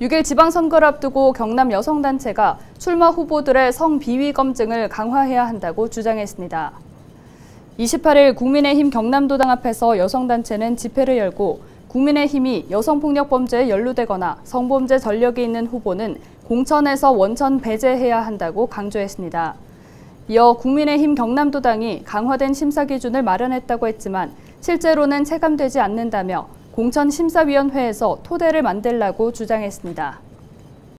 6일 지방선거를 앞두고 경남 여성단체가 출마 후보들의 성비위 검증을 강화해야 한다고 주장했습니다. 28일 국민의힘 경남도당 앞에서 여성단체는 집회를 열고 국민의힘이 여성폭력 범죄에 연루되거나 성범죄 전력이 있는 후보는 공천에서 원천 배제해야 한다고 강조했습니다. 이어 국민의힘 경남도당이 강화된 심사 기준을 마련했다고 했지만 실제로는 체감되지 않는다며 공천심사위원회에서 토대를 만들라고 주장했습니다.